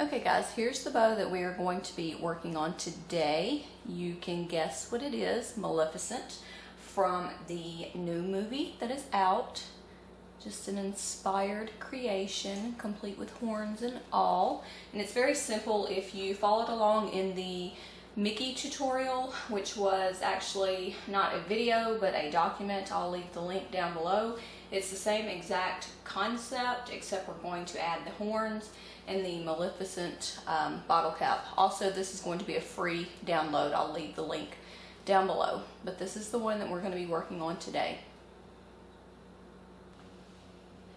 Okay guys, here's the bow that we are going to be working on today. You can guess what it is, Maleficent, from the new movie that is out. Just an inspired creation, complete with horns and all. And it's very simple if you followed along in the Mickey tutorial, which was actually not a video, but a document. I'll leave the link down below. It's the same exact concept, except we're going to add the horns and the Maleficent um, bottle cap. Also, this is going to be a free download. I'll leave the link down below. But this is the one that we're going to be working on today.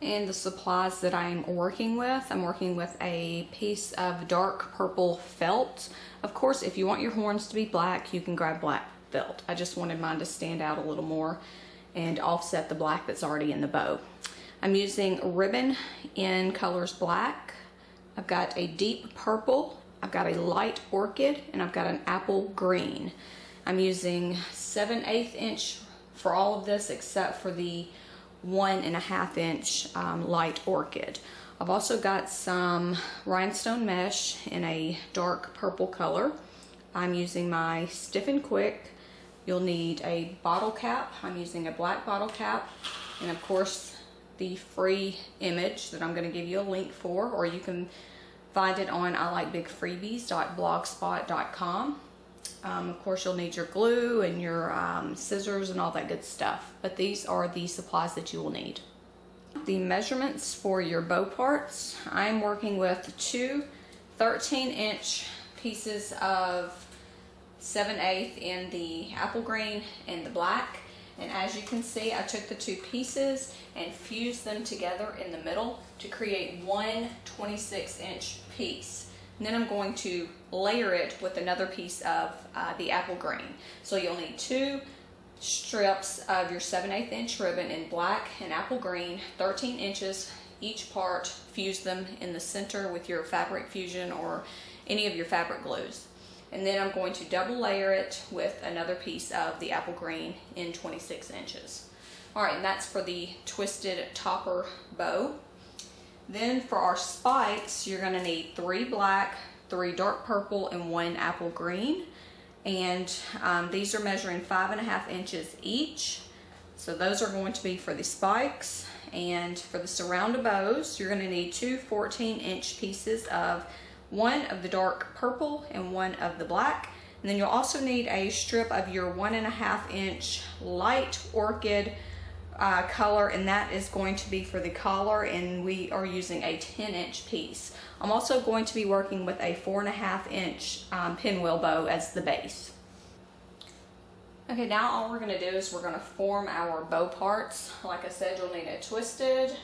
And the supplies that I'm working with, I'm working with a piece of dark purple felt. Of course, if you want your horns to be black, you can grab black felt. I just wanted mine to stand out a little more and offset the black that's already in the bow. I'm using ribbon in colors black, I've got a deep purple, I've got a light orchid, and I've got an apple green. I'm using 7 8 inch for all of this except for the one and a half inch um, light orchid. I've also got some rhinestone mesh in a dark purple color. I'm using my Stiffen Quick. You'll need a bottle cap. I'm using a black bottle cap. And of course, the free image that I'm going to give you a link for, or you can find it on ilikebigfreebies.blogspot.com. Um, of course, you'll need your glue and your um, scissors and all that good stuff, but these are the supplies that you will need. The measurements for your bow parts, I'm working with two 13 inch pieces of 7 8 in the apple green and the black and as you can see, I took the two pieces and fused them together in the middle to create one 26 inch piece. And then I'm going to layer it with another piece of uh, the apple green. So you'll need two strips of your 7 8 inch ribbon in black and apple green, 13 inches each part. Fuse them in the center with your fabric fusion or any of your fabric glues. And then I'm going to double layer it with another piece of the apple green in 26 inches. All right, and that's for the twisted topper bow. Then for our spikes, you're gonna need three black, three dark purple, and one apple green. And um, these are measuring five and a half inches each. So those are going to be for the spikes. And for the surround bows, you're gonna need two 14 inch pieces of one of the dark purple and one of the black. And then you'll also need a strip of your one and a half inch light orchid uh, color and that is going to be for the collar and we are using a 10 inch piece. I'm also going to be working with a four and a half inch um, pinwheel bow as the base. Okay, now all we're gonna do is we're gonna form our bow parts. Like I said, you'll need a twisted,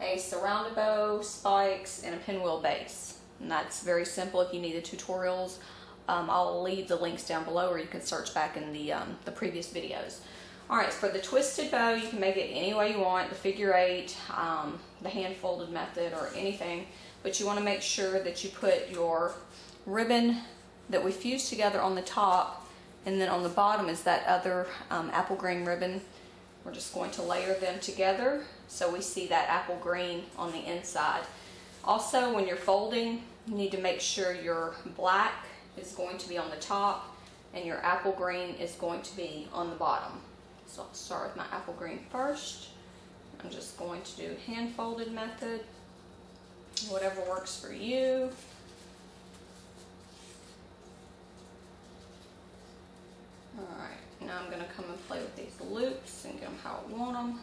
a surrounded bow, spikes, and a pinwheel base. And that's very simple if you need the tutorials. Um, I'll leave the links down below or you can search back in the, um, the previous videos. Alright, for the twisted bow, you can make it any way you want, the figure eight, um, the hand folded method, or anything. But you want to make sure that you put your ribbon that we fused together on the top, and then on the bottom is that other um, apple green ribbon. We're just going to layer them together so we see that apple green on the inside. Also, when you're folding, you need to make sure your black is going to be on the top and your apple green is going to be on the bottom. So I'll start with my apple green first. I'm just going to do hand folded method, whatever works for you. Alright, now I'm going to come and play with these loops and get them how I want them.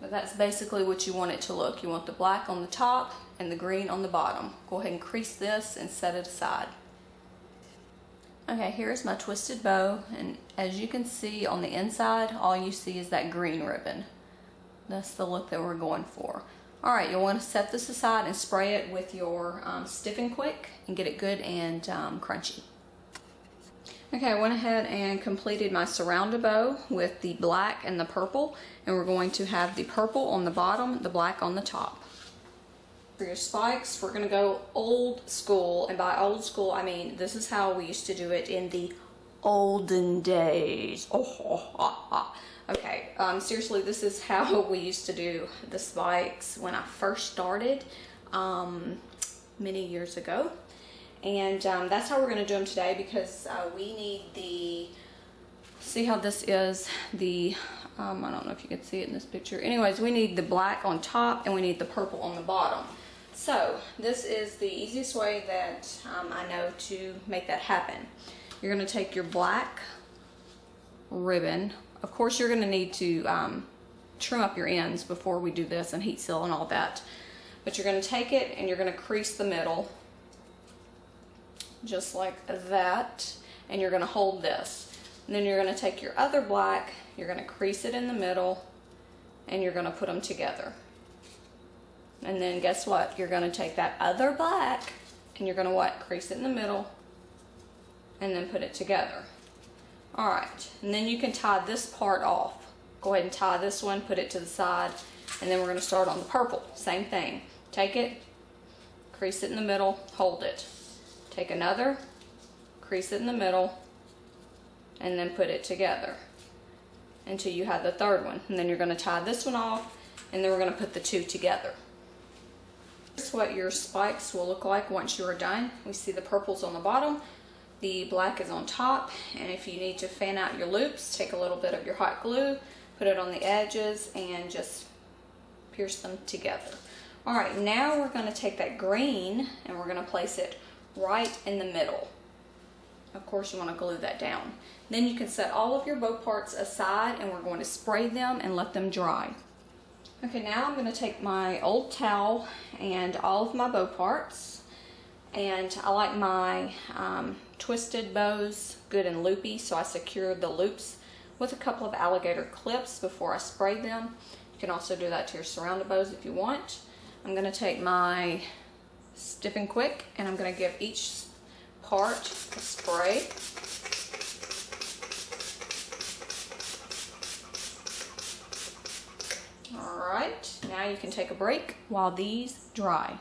But that's basically what you want it to look. You want the black on the top and the green on the bottom. Go ahead and crease this and set it aside. Okay, here's my twisted bow, and as you can see on the inside, all you see is that green ribbon. That's the look that we're going for. Alright, you'll want to set this aside and spray it with your um, Stiffen Quick and get it good and um, crunchy. Okay, I went ahead and completed my surrounded bow with the black and the purple, and we're going to have the purple on the bottom, the black on the top. For your spikes, we're going to go old school, and by old school, I mean this is how we used to do it in the olden days. Oh, ha, ha, ha. Okay, um, seriously, this is how we used to do the spikes when I first started. Um, many years ago. And um, that's how we're going to do them today because uh, we need the, see how this is the, um, I don't know if you can see it in this picture. Anyways, we need the black on top and we need the purple on the bottom. So this is the easiest way that um, I know to make that happen. You're going to take your black ribbon. Of course, you're going to need to um, trim up your ends before we do this and heat seal and all that. But you're going to take it and you're going to crease the middle just like that and you're going to hold this. And then you're going to take your other black, you're going to crease it in the middle and you're going to put them together. And then guess what? You're going to take that other black and you're going to what? Crease it in the middle and then put it together. All right, and then you can tie this part off. Go ahead and tie this one, put it to the side, and then we're gonna start on the purple. Same thing. Take it, crease it in the middle, hold it. Take another, crease it in the middle, and then put it together until you have the third one. And then you're gonna tie this one off, and then we're gonna put the two together. This is what your spikes will look like once you are done. We see the purples on the bottom, the black is on top, and if you need to fan out your loops, take a little bit of your hot glue, put it on the edges, and just pierce them together. All right, now we're gonna take that green and we're gonna place it right in the middle. Of course, you wanna glue that down. Then you can set all of your bow parts aside and we're going to spray them and let them dry. Okay, now I'm gonna take my old towel and all of my bow parts and I like my um, twisted bows good and loopy so I secured the loops with a couple of alligator clips before I spray them. You can also do that to your surrounded bows if you want. I'm going to take my Stiffen Quick and I'm going to give each part a spray. Alright, now you can take a break while these dry.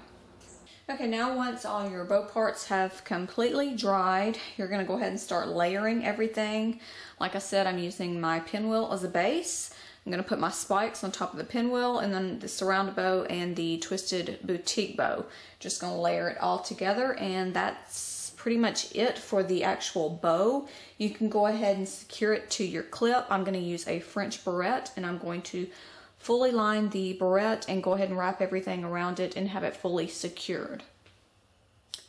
Okay, now once all your bow parts have completely dried, you're gonna go ahead and start layering everything. Like I said, I'm using my pinwheel as a base. I'm gonna put my spikes on top of the pinwheel and then the surround bow and the twisted boutique bow. Just gonna layer it all together and that's pretty much it for the actual bow. You can go ahead and secure it to your clip. I'm gonna use a French barrette and I'm going to fully line the barrette and go ahead and wrap everything around it and have it fully secured.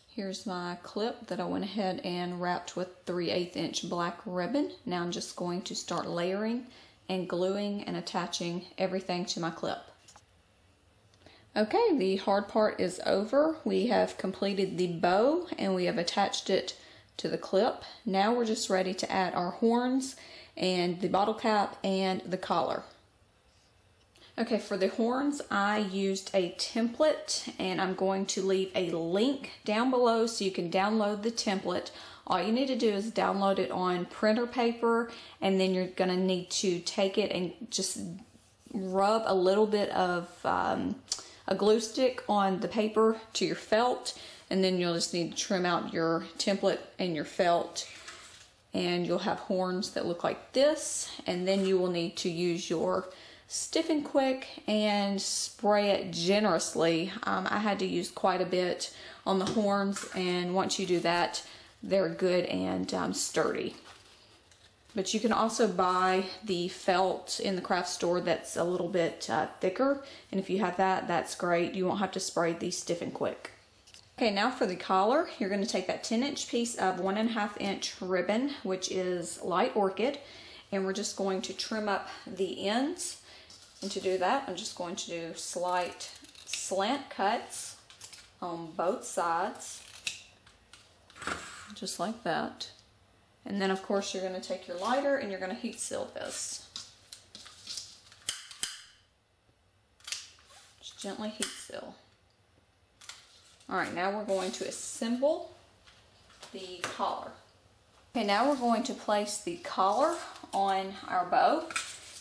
Here's my clip that I went ahead and wrapped with 3 8 inch black ribbon. Now I'm just going to start layering and gluing and attaching everything to my clip. Okay, the hard part is over. We have completed the bow and we have attached it to the clip. Now we're just ready to add our horns and the bottle cap and the collar. Okay, for the horns, I used a template and I'm going to leave a link down below so you can download the template. All you need to do is download it on printer paper and then you're going to need to take it and just rub a little bit of um, a glue stick on the paper to your felt and then you'll just need to trim out your template and your felt and you'll have horns that look like this and then you will need to use your stiffen quick and spray it generously. Um, I had to use quite a bit on the horns and once you do that they're good and um, sturdy. But you can also buy the felt in the craft store that's a little bit uh, thicker and if you have that that's great. You won't have to spray these Stiffen Quick. Okay, now for the collar, you're going to take that 10 inch piece of one and a half inch ribbon, which is light orchid, and we're just going to trim up the ends and to do that, I'm just going to do slight slant cuts on both sides, just like that. And then of course you're going to take your lighter and you're going to heat seal this. Just gently heat seal. Alright, now we're going to assemble the collar. Okay, now we're going to place the collar on our bow.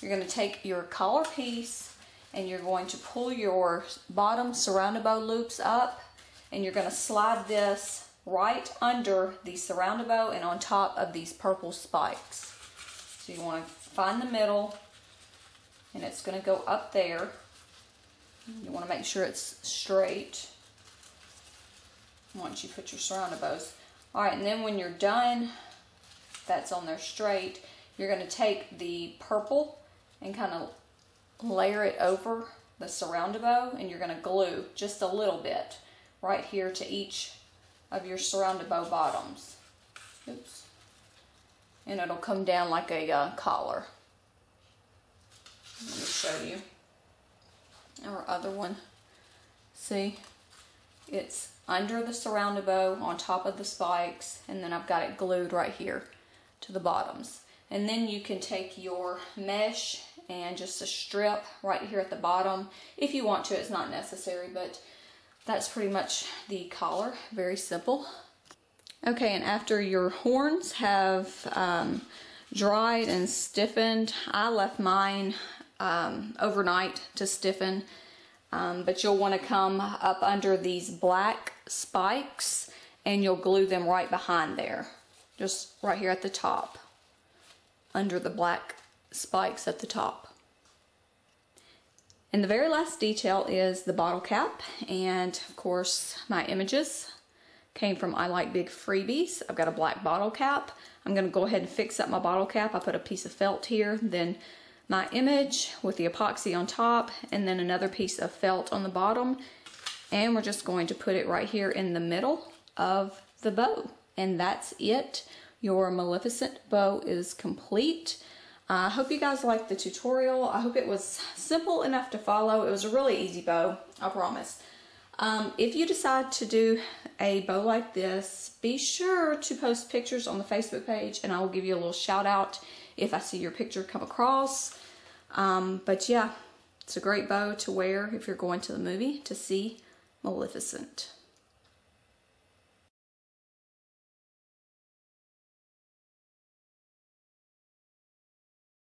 You're going to take your collar piece and you're going to pull your bottom surrounded bow loops up and you're going to slide this right under the surrounded bow and on top of these purple spikes. So you want to find the middle and it's going to go up there. You want to make sure it's straight. once you put your surrounded bows. All right, and then when you're done, that's on there straight, you're gonna take the purple and kind of layer it over the surrounded bow and you're gonna glue just a little bit right here to each of your surrounded bow bottoms. Oops. And it'll come down like a uh, collar. Let me show you. Our other one. See? It's under the surrounded bow on top of the spikes and then I've got it glued right here to the bottoms. And then you can take your mesh and just a strip right here at the bottom. If you want to, it's not necessary, but that's pretty much the collar. Very simple. Okay, and after your horns have um, dried and stiffened, I left mine um, overnight to stiffen, um, but you'll want to come up under these black spikes and you'll glue them right behind there, just right here at the top, under the black spikes at the top. And the very last detail is the bottle cap. And of course, my images came from I Like Big Freebies. I've got a black bottle cap. I'm gonna go ahead and fix up my bottle cap. I put a piece of felt here, then my image with the epoxy on top, and then another piece of felt on the bottom. And we're just going to put it right here in the middle of the bow. And that's it. Your Maleficent bow is complete. I uh, hope you guys liked the tutorial. I hope it was simple enough to follow. It was a really easy bow, I promise. Um, if you decide to do a bow like this, be sure to post pictures on the Facebook page and I will give you a little shout out if I see your picture come across. Um, but yeah, it's a great bow to wear if you're going to the movie to see Maleficent.